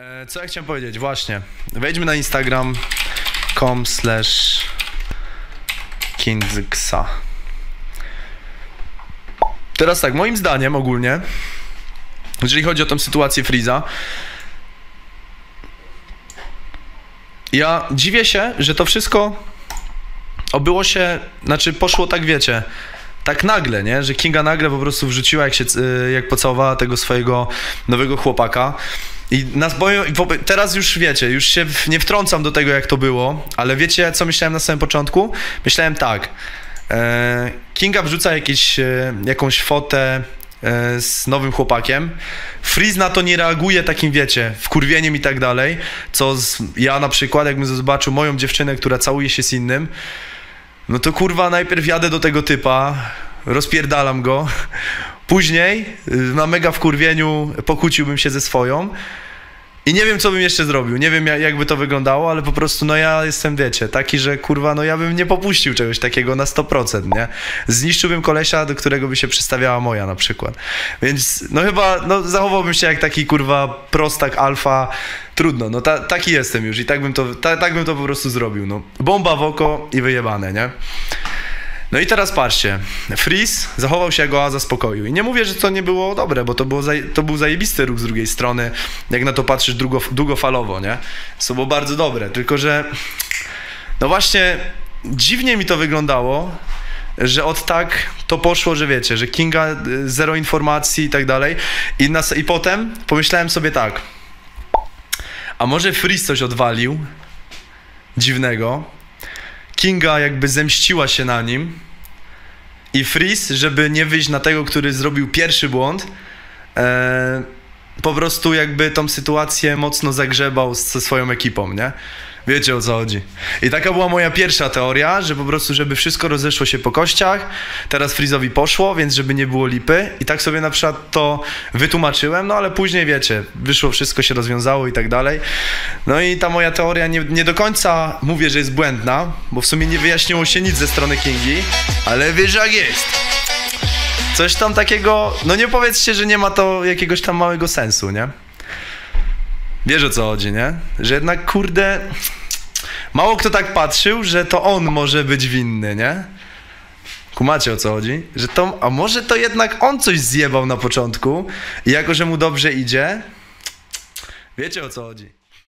E, Co ja chciałem powiedzieć? Właśnie. Wejdźmy na instagram.com slash kindzksa. Teraz tak, moim zdaniem ogólnie, jeżeli chodzi o tą sytuację Freeza, ja dziwię się, że to wszystko obyło się, znaczy poszło tak, wiecie, tak nagle, nie? Że Kinga nagle po prostu wrzuciła, jak się, y, jak pocałowała tego swojego nowego chłopaka. I nas boją, teraz już wiecie, już się nie wtrącam do tego, jak to było, ale wiecie, co myślałem na samym początku? Myślałem tak, e, Kinga wrzuca jakieś, e, jakąś fotę e, z nowym chłopakiem. Freeze na to nie reaguje takim, wiecie, wkurwieniem i tak dalej, co z, ja na przykład, jakbym zobaczył moją dziewczynę, która całuje się z innym, no to kurwa najpierw jadę do tego typa, rozpierdalam go, później y, na mega wkurwieniu pokłóciłbym się ze swoją i nie wiem co bym jeszcze zrobił, nie wiem jak, jakby to wyglądało, ale po prostu no ja jestem, wiecie, taki, że kurwa no ja bym nie popuścił czegoś takiego na 100%, nie? Zniszczyłbym kolesia, do którego by się przystawiała moja na przykład. Więc no chyba, no zachowałbym się jak taki kurwa prostak alfa, trudno, no ta, taki jestem już i tak bym to, ta, tak bym to po prostu zrobił, no. Bomba w oko i wyjebane, nie? No i teraz patrzcie, Freeze zachował się jak oaza spokoju. I nie mówię, że to nie było dobre, bo to, było zaje- to był zajebisty ruch z drugiej strony, jak na to patrzysz długo, długofalowo, nie? To było bardzo dobre, tylko że no właśnie dziwnie mi to wyglądało, że od tak to poszło, że wiecie, że Kinga y, zero informacji i tak dalej. I, nas, I potem pomyślałem sobie tak, a może Freeze coś odwalił dziwnego, Kinga jakby zemściła się na nim i Freeze, żeby nie wyjść na tego, który zrobił pierwszy błąd, e, po prostu jakby tą sytuację mocno zagrzebał ze swoją ekipą, nie? Wiecie o co chodzi. I taka była moja pierwsza teoria, że po prostu, żeby wszystko rozeszło się po kościach, teraz Freeze'owi poszło, więc żeby nie było lipy i tak sobie na przykład to wytłumaczyłem, no ale później wiecie, wyszło, wszystko się rozwiązało i tak dalej. No i ta moja teoria nie, nie do końca mówię, że jest błędna, bo w sumie nie wyjaśniło się nic ze strony Kingi, ale wiesz jak jest. Coś tam takiego, no nie powiedzcie, że nie ma to jakiegoś tam małego sensu, nie? Wiesz o co chodzi, nie? Że jednak, kurde, mało kto tak patrzył, że to on może być winny, nie? Kumacie o co chodzi? Że to, a może to jednak on coś zjebał na początku i jako, że mu dobrze idzie, wiecie o co chodzi.